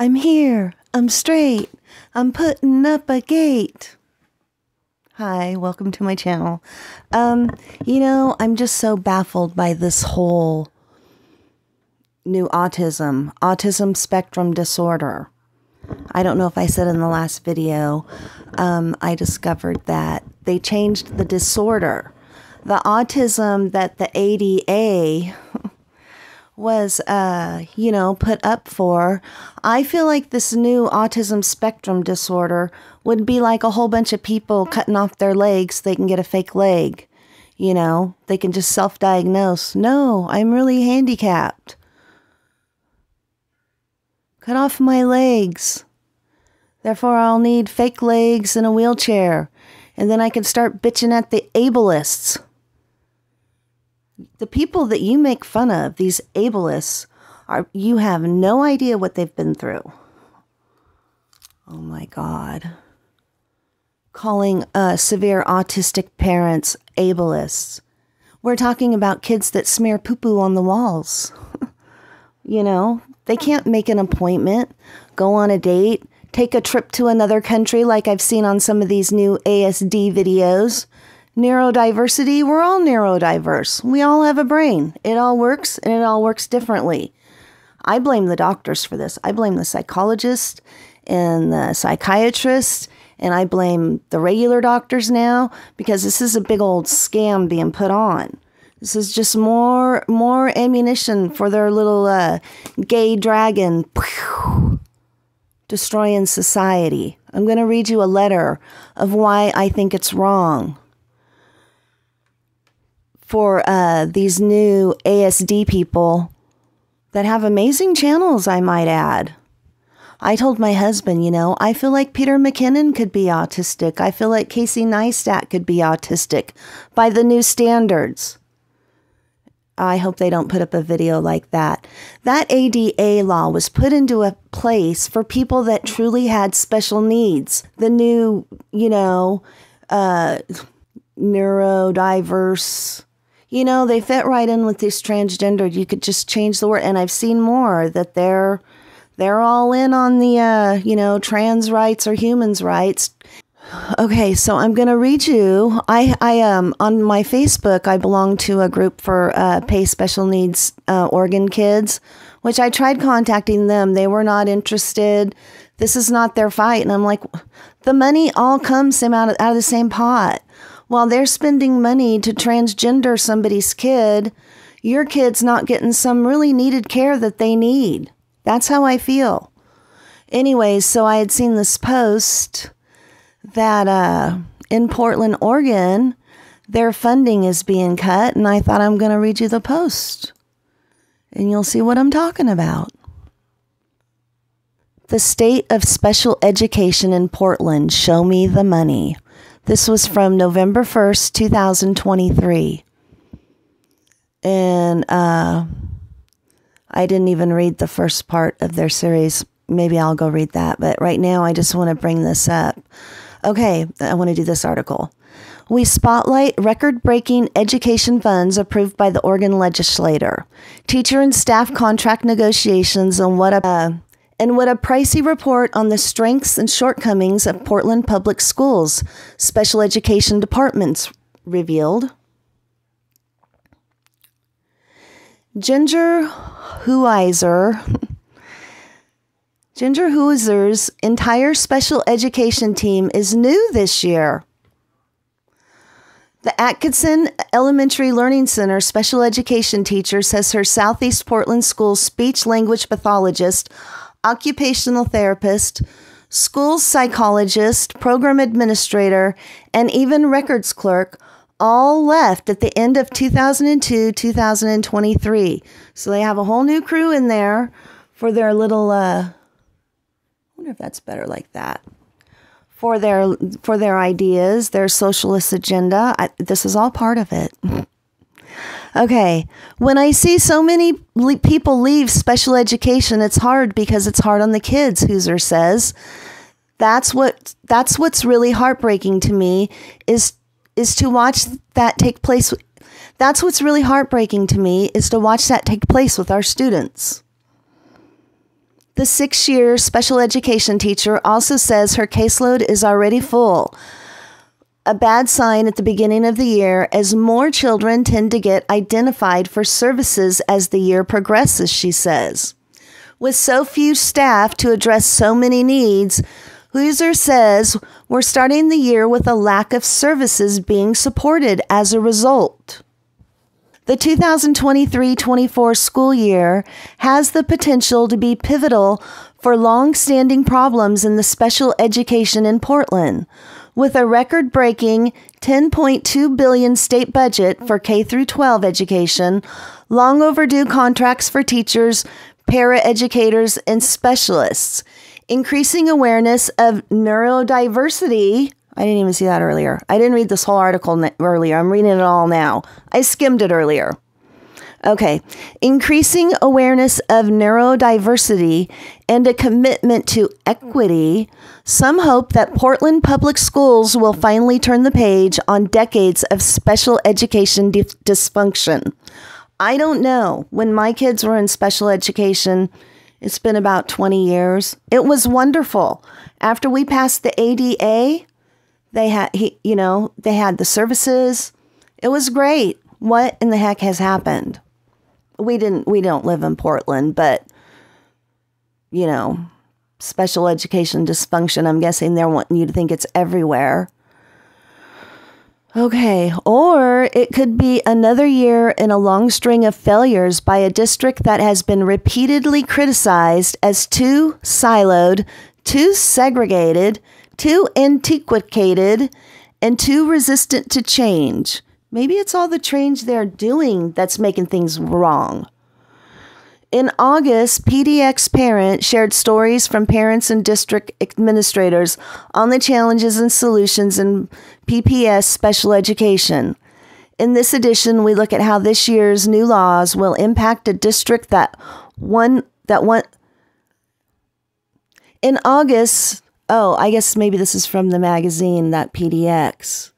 I'm here. I'm straight. I'm putting up a gate. Hi, welcome to my channel. Um, you know, I'm just so baffled by this whole new autism, autism spectrum disorder. I don't know if I said in the last video, um, I discovered that they changed the disorder. The autism that the ADA was, uh, you know, put up for. I feel like this new autism spectrum disorder would be like a whole bunch of people cutting off their legs so they can get a fake leg. You know, they can just self diagnose. No, I'm really handicapped. Cut off my legs. Therefore, I'll need fake legs and a wheelchair. And then I can start bitching at the ableists. The people that you make fun of, these ableists, are you have no idea what they've been through. Oh my God. Calling uh, severe autistic parents ableists. We're talking about kids that smear poo poo on the walls. you know, they can't make an appointment, go on a date, take a trip to another country like I've seen on some of these new ASD videos. Neurodiversity, we're all neurodiverse. We all have a brain. It all works and it all works differently. I blame the doctors for this. I blame the psychologist and the psychiatrist and I blame the regular doctors now because this is a big old scam being put on. This is just more more ammunition for their little uh, gay dragon destroying society. I'm going to read you a letter of why I think it's wrong for uh, these new ASD people that have amazing channels, I might add. I told my husband, you know, I feel like Peter McKinnon could be autistic. I feel like Casey Neistat could be autistic by the new standards. I hope they don't put up a video like that. That ADA law was put into a place for people that truly had special needs. The new, you know, uh, neurodiverse, you know, they fit right in with this transgender. You could just change the word. And I've seen more that they're they're all in on the uh, you know trans rights or humans rights okay so i'm to read you i i um on my facebook i belong to a group for uh, pay special needs uh, Oregon kids which i tried contacting them they were not interested this is not their fight and i'm like the money all comes out of, out of the same pot while they're spending money to transgender somebody's kid your kid's not getting some really needed care that they need that's how I feel. Anyways, so I had seen this post that uh, in Portland, Oregon, their funding is being cut, and I thought I'm going to read you the post. And you'll see what I'm talking about. The State of Special Education in Portland, Show Me the Money. This was from November 1st, 2023. And, uh, I didn't even read the first part of their series. Maybe I'll go read that. But right now, I just want to bring this up. Okay, I want to do this article. We spotlight record breaking education funds approved by the Oregon legislator, teacher and staff contract negotiations, and what a uh, and what a pricey report on the strengths and shortcomings of Portland Public Schools special education departments revealed. Ginger Huizer. Ginger Huizer's entire special education team is new this year. The Atkinson Elementary Learning Center special education teacher says her Southeast Portland School speech language pathologist, occupational therapist, school psychologist, program administrator, and even records clerk all left at the end of 2002, 2023. So they have a whole new crew in there for their little uh I wonder if that's better like that. For their for their ideas, their socialist agenda. I, this is all part of it. okay, when I see so many le- people leave special education, it's hard because it's hard on the kids, Hooser says. That's what that's what's really heartbreaking to me is is to watch that take place. That's what's really heartbreaking to me is to watch that take place with our students. The six year special education teacher also says her caseload is already full. A bad sign at the beginning of the year as more children tend to get identified for services as the year progresses, she says. With so few staff to address so many needs, Hooser says we're starting the year with a lack of services being supported as a result. The 2023 24 school year has the potential to be pivotal for long standing problems in the special education in Portland. With a record breaking 10.2 billion state budget for K through 12 education, long overdue contracts for teachers, paraeducators, and specialists, increasing awareness of neurodiversity I didn't even see that earlier. I didn't read this whole article earlier. I'm reading it all now. I skimmed it earlier. Okay. Increasing awareness of neurodiversity and a commitment to equity. Some hope that Portland Public Schools will finally turn the page on decades of special education dysfunction. I don't know. When my kids were in special education, it's been about 20 years. It was wonderful. After we passed the ADA, they had he, you know, they had the services. It was great. What in the heck has happened? We didn't we don't live in Portland, but you know, special education dysfunction, I'm guessing they're wanting you to think it's everywhere. Okay, or it could be another year in a long string of failures by a district that has been repeatedly criticized as too siloed, too segregated, too antiquated, and too resistant to change. Maybe it's all the change they're doing that's making things wrong. In August, PDX Parent shared stories from parents and district administrators on the challenges and solutions in PPS special education. In this edition, we look at how this year's new laws will impact a district that one that one in August, Oh, I guess maybe this is from the magazine, that PDX.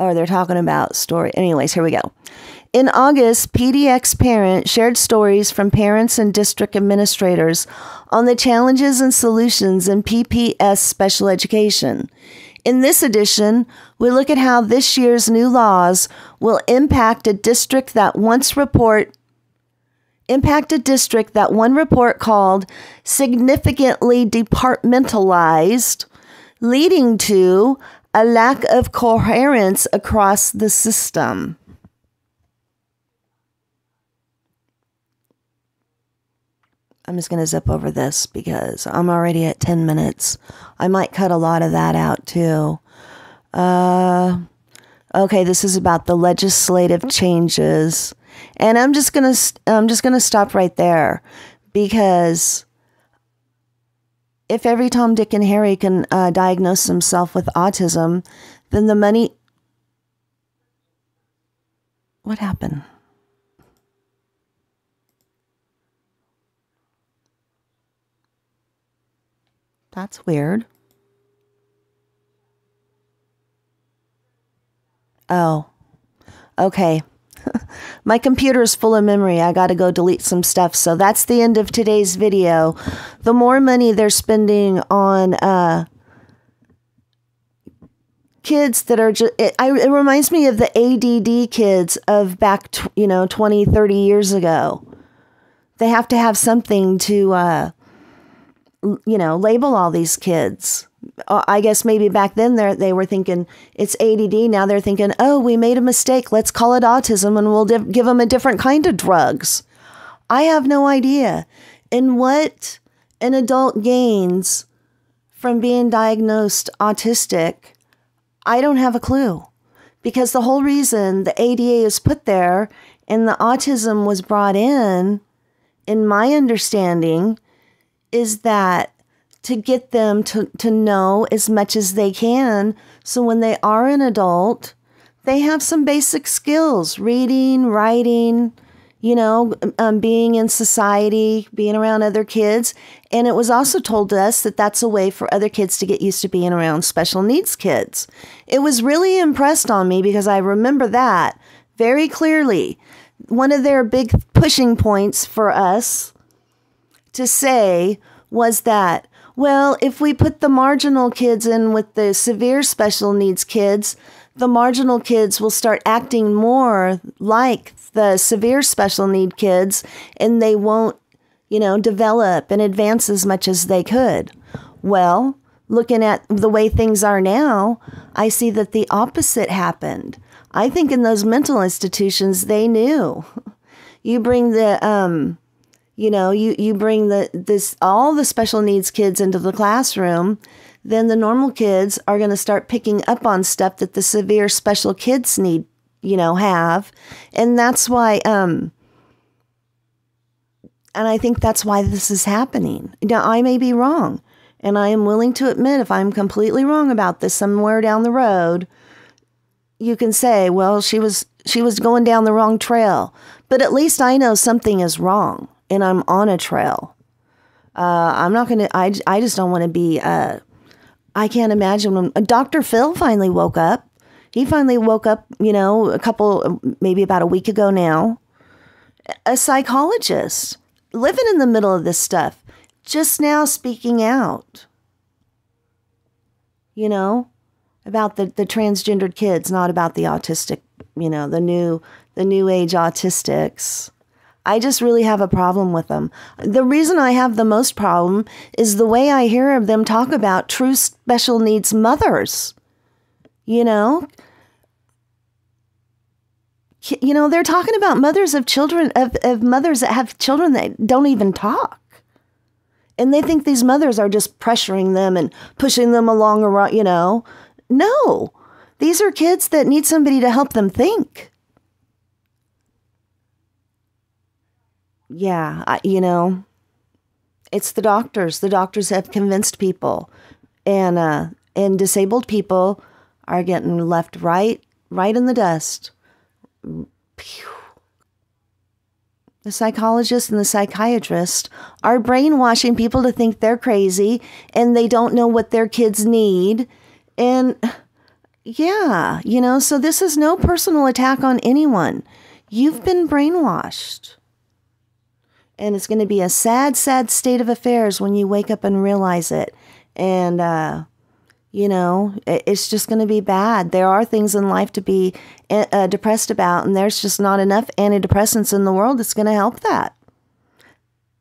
Or they're talking about story. Anyways, here we go. In August, PDX Parent shared stories from parents and district administrators on the challenges and solutions in PPS special education. In this edition, we look at how this year's new laws will impact a district that once report impact a district that one report called significantly departmentalized, leading to a lack of coherence across the system. I'm just going to zip over this because I'm already at 10 minutes. I might cut a lot of that out too. Uh, okay, this is about the legislative changes and I'm just going to I'm just going to stop right there because if every Tom, Dick, and Harry can uh, diagnose himself with autism, then the money. What happened? That's weird. Oh, okay. My computer is full of memory. I got to go delete some stuff. So that's the end of today's video. The more money they're spending on uh, kids that are just, it, it reminds me of the ADD kids of back, you know, 20, 30 years ago. They have to have something to, uh, you know, label all these kids. Uh, I guess maybe back then they they were thinking it's ADD. Now they're thinking, oh, we made a mistake. Let's call it autism, and we'll div- give them a different kind of drugs. I have no idea. And what an adult gains from being diagnosed autistic, I don't have a clue. Because the whole reason the ADA is put there and the autism was brought in, in my understanding, is that to get them to, to know as much as they can. So when they are an adult, they have some basic skills reading, writing, you know, um, being in society, being around other kids. And it was also told to us that that's a way for other kids to get used to being around special needs kids. It was really impressed on me because I remember that very clearly. One of their big pushing points for us to say was that, well, if we put the marginal kids in with the severe special needs kids, the marginal kids will start acting more like the severe special need kids and they won't, you know, develop and advance as much as they could. Well, looking at the way things are now, I see that the opposite happened. I think in those mental institutions, they knew. You bring the, um, you know, you, you bring the this all the special needs kids into the classroom, then the normal kids are going to start picking up on stuff that the severe special kids need, you know, have, and that's why. Um, and I think that's why this is happening. Now, I may be wrong, and I am willing to admit if I'm completely wrong about this somewhere down the road, you can say, well, she was she was going down the wrong trail. But at least I know something is wrong and I'm on a trail. Uh, I'm not going to, I, just don't want to be, uh, I can't imagine when uh, Dr. Phil finally woke up. He finally woke up, you know, a couple, maybe about a week ago now. A psychologist living in the middle of this stuff, just now speaking out. You know, about the, the transgendered kids, not about the autistic, you know, the new the new age autistics. I just really have a problem with them. The reason I have the most problem is the way I hear of them talk about true special needs mothers. You know, you know, they're talking about mothers of children of, of mothers that have children that don't even talk. And they think these mothers are just pressuring them and pushing them along around, you know. No. These are kids that need somebody to help them think. Yeah, I, you know, it's the doctors. The doctors have convinced people, and uh, and disabled people are getting left right right in the dust. Pew. The psychologist and the psychiatrist are brainwashing people to think they're crazy and they don't know what their kids need. And yeah, you know, so this is no personal attack on anyone. You've been brainwashed. And it's going to be a sad, sad state of affairs when you wake up and realize it. And, uh, you know, it's just going to be bad. There are things in life to be uh, uh, depressed about, and there's just not enough antidepressants in the world that's going to help that.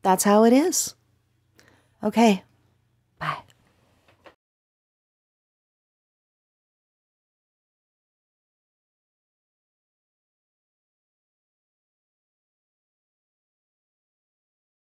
That's how it is. Okay.